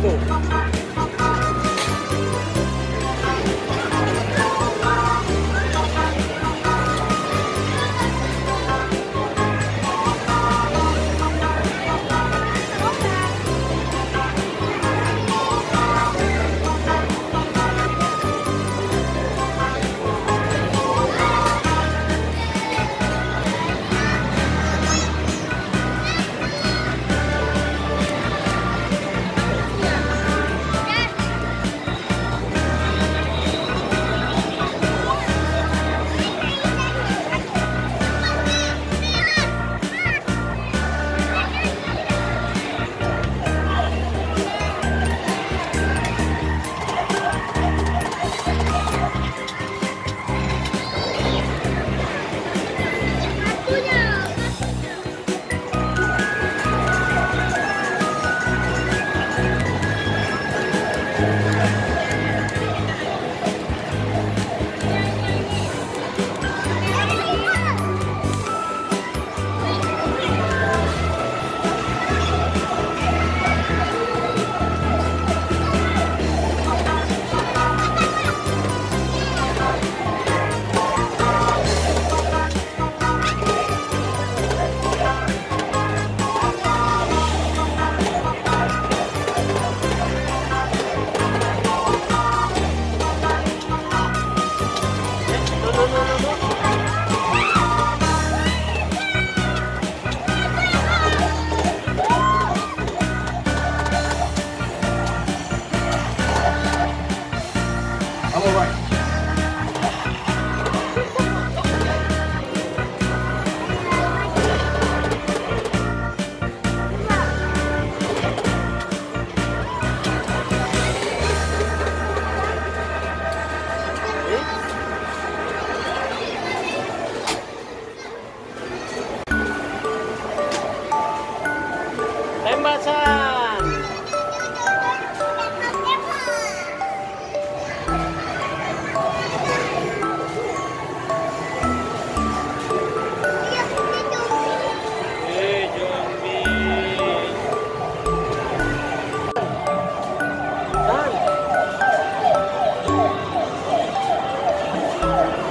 Volvo. Oh!